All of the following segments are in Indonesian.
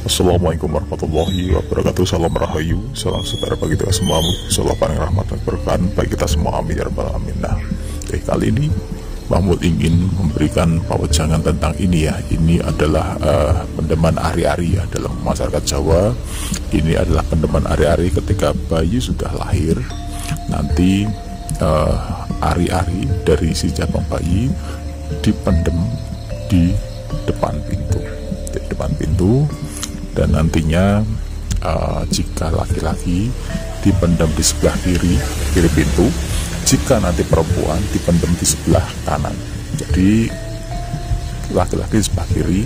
Assalamualaikum warahmatullahi wabarakatuh. Salam rahayu, salam sejahtera bagi kita semua. Salam paling rahmat dan berkahan bagi kita semua. Amin ya rabbal alamin. Nah, oke, kali ini Mahmud ingin memberikan pawajangan tentang ini ya. Ini adalah uh, pendeman ari-ari ya dalam masyarakat Jawa. Ini adalah pendeman ari-ari ketika bayi sudah lahir. Nanti uh, ari-ari dari si jabang bayi dipendem di depan pintu. Di depan pintu dan nantinya uh, jika laki-laki dipendam di sebelah kiri kiri pintu jika nanti perempuan dipendam di sebelah kanan. Jadi laki-laki di sebelah kiri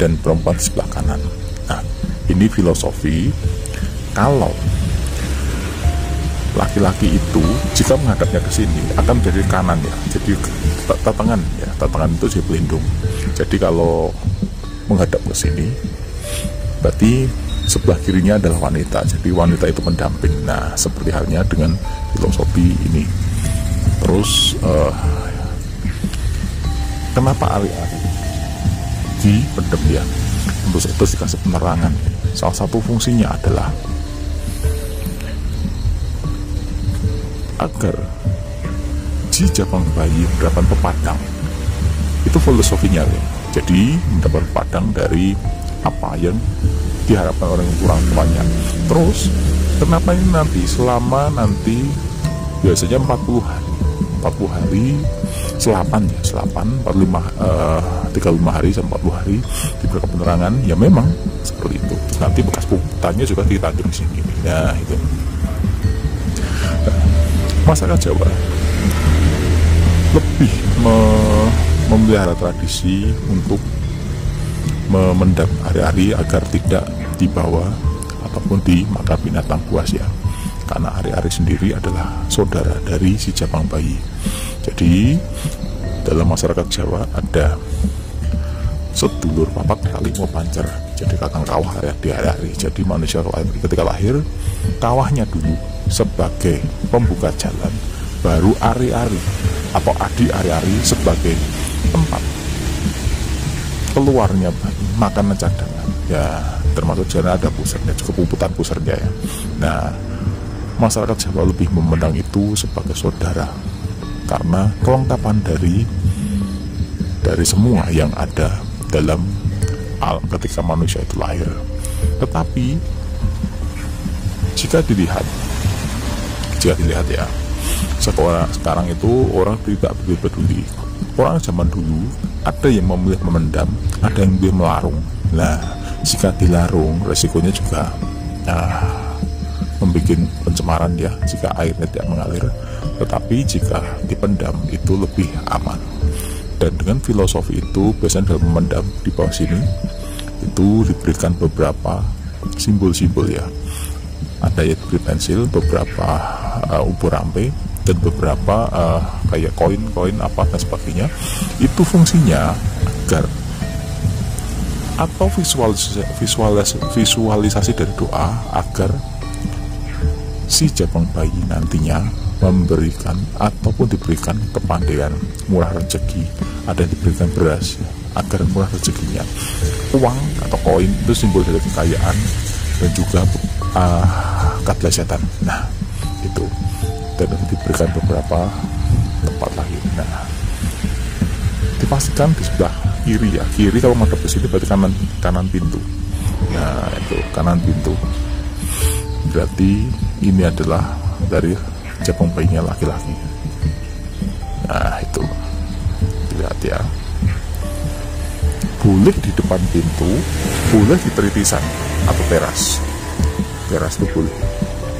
dan perempuan di sebelah kanan. Nah ini filosofi kalau laki-laki itu jika menghadapnya ke sini akan menjadi kanan ya jadi tatangan ya tatangan itu jadi pelindung. Jadi kalau menghadap ke sini berarti sebelah kirinya adalah wanita. Jadi wanita itu mendamping nah seperti halnya dengan filosofi ini. Terus uh, kenapa ari-ari di pendem ya? Untuk itu dikasih penerangan. Salah satu fungsinya adalah agar si jabang bayi mendapat pepadang. Itu filosofinya ya. jadi mendapat pepadang dari apa yang diharapkan orang kurang tuanya terus kenapa ini nanti? Selama nanti biasanya 40 hari. 40 hari selapan ya selapan 45 uh, 35 hari sampai 40 hari diberikan penerangan. Ya memang seperti itu. Nanti bekas puputannya juga kita di sini. Nah itu. Masyarakat Jawa lebih me memelihara tradisi untuk memendam hari-hari agar tidak dibawa ataupun dimakan binatang buas ya. Karena hari-hari sendiri adalah saudara dari si jabang bayi. Jadi dalam masyarakat Jawa ada sedulur papat kali mau pancer jadi kakang kawah ya di hari-hari. Jadi manusia ketika lahir kawahnya dulu sebagai pembuka jalan baru ari-ari atau adi ari-ari sebagai tempat keluarnya makanan cadangan. Ya termasuk jana ada pusarnya juga puputan pusarnya ya. Nah masyarakat Jawa lebih memandang itu sebagai saudara. Karena kelengkapan dari dari semua yang ada dalam al ketika manusia itu lahir. Tetapi jika dilihat jika dilihat ya sekolah sekarang itu orang tidak begitu peduli. Orang zaman dulu ada yang memilih memendam ada yang memilih melarung. Nah jika dilarung resikonya juga nah, membuat pencemaran ya jika airnya tidak mengalir. Tetapi jika dipendam itu lebih aman. Dan dengan filosofi itu biasanya dalam memendam di bawah sini itu diberikan beberapa simbol-simbol ya. Ada yang pensil beberapa uh, ubur rampe dan beberapa uh, kayak koin-koin apa dan sebagainya itu fungsinya agar atau visualisasi, visualisasi, visualisasi dari doa agar si jabang bayi nantinya memberikan ataupun diberikan kepandaian murah rezeki. Ada yang diberikan beras agar murah rezekinya. Uang atau koin itu simbol dari kekayaan dan juga uh, nah itu dan diberikan beberapa tempat lagi. Nah dipastikan di sebelah kiri ya. Kiri kalau menghadap ke sini berarti kanan kanan pintu. Nah itu kanan pintu. Berarti ini adalah dari jabang bayinya laki-laki. Nah itu. Lihat ya. Boleh di depan pintu boleh di teritisan atau teras. Teras itu boleh.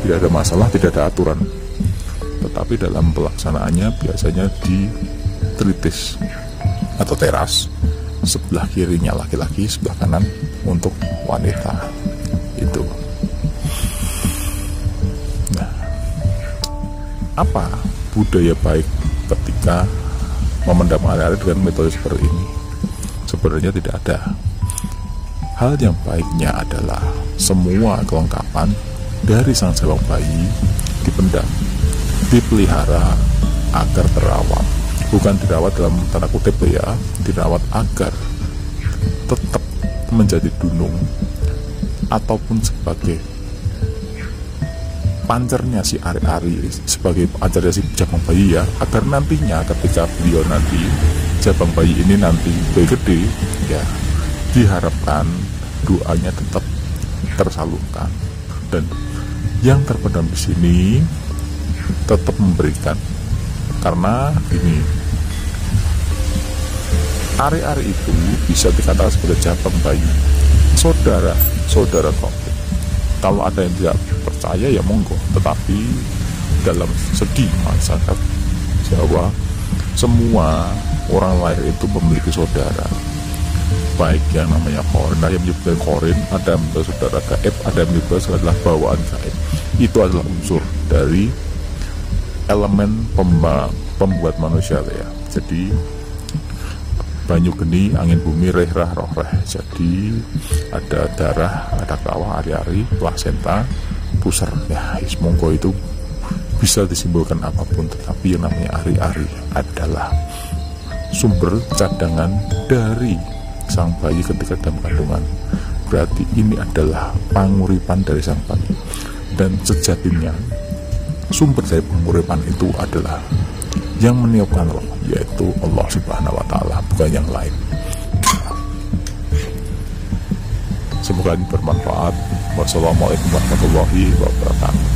Tidak ada masalah tidak ada aturan tetapi dalam pelaksanaannya biasanya di tritis atau teras. Sebelah kirinya laki-laki sebelah kanan untuk wanita. Itu. Nah apa budaya baik ketika memendam area dengan metode seperti ini? Sebenarnya tidak ada. Hal yang baiknya adalah semua kelengkapan dari sang jawab bayi dipendam dipelihara agar terawat. Bukan dirawat dalam tanda kutip ya dirawat agar tetap menjadi dunung ataupun sebagai pancernya si Ari-Ari sebagai pancernya si jabang bayi ya agar nantinya ketika beliau nanti jabang bayi ini nanti gede ya diharapkan doanya tetap tersalurkan. Dan yang terpendam di sini tetap memberikan. Karena ini Ari-ari itu bisa dikatakan sebagai jabang bayi. Saudara saudara konflik kalau ada yang tidak percaya ya monggo. Tetapi dalam segi masyarakat Jawa semua orang lahir itu memiliki saudara. Baik yang namanya korin ada yang menyebutkan korin ada yang menyebutkan saudara gaib ada yang menyebutkan adalah bawaan gaib. Itu adalah unsur dari elemen pembuat manusia ya. Jadi banyu geni angin bumi reh rah roh reh. Jadi ada darah ada kawah ari-ari plasenta pusar. Ya monggo itu bisa disimbolkan apa pun tetapi yang namanya ari-ari adalah sumber cadangan dari sang bayi ketika dalam kandungan. Berarti ini adalah panguripan dari sang bayi. Dan sejatinya sumber dari penguripan itu adalah yang meniupkan roh yaitu Allah Subhanahu wa taala bukan yang lain. Semoga ini bermanfaat. Wassalamualaikum warahmatullahi wabarakatuh.